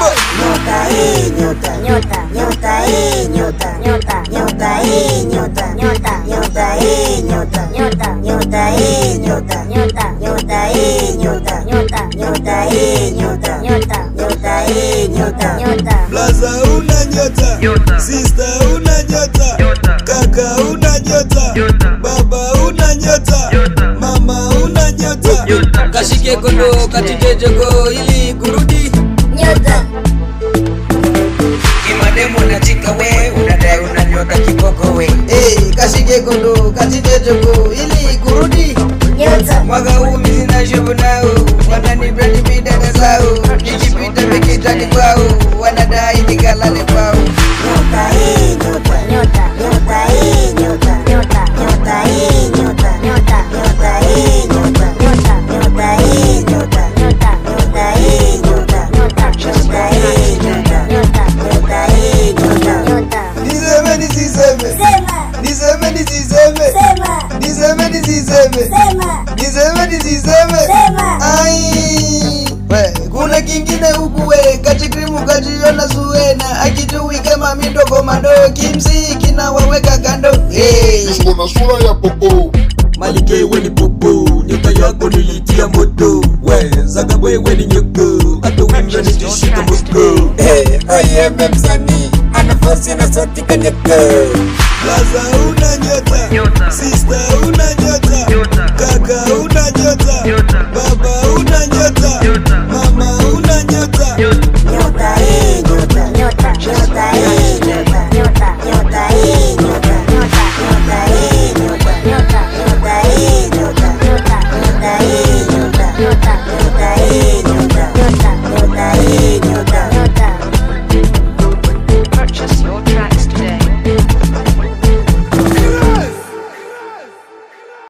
Nyota hii nyota nyota nyota hii nyota nyota nyota hii nyota nyota nyota hii nyota nyota nyota hii nyota nyota nyota hii nyota nyota nyota hii nyota nyota nyota hii nyota nyota Blaza una nyota, sister una nyota, kaka una nyota, baba una nyota, mama una nyota. Kashike kondo katike jogo ili kurudi. koro kachikokowe hey, kashike kondo kachitejoko ili kurudi. Mwaka huu mizina shovu nao wanani bradipidakasao nikipita peke chake kwao wanadai nikalale niseme nisiseme, sema. Niseme nisiseme, sema. Niseme nisiseme. sema. Ai, we, kuna kingine huku we kachikrimu kachiona suena akijui kama midogo madogo kimziki na waweka kando. Hey. Niko na sura ya popo. Malike we ni popo. Nyota yako nilitia moto. We zaga wewe ni nyoko. Hata wimbe nitishika moko am msanii anafosi na sauti kanyeko Plaza una nyota, nyota.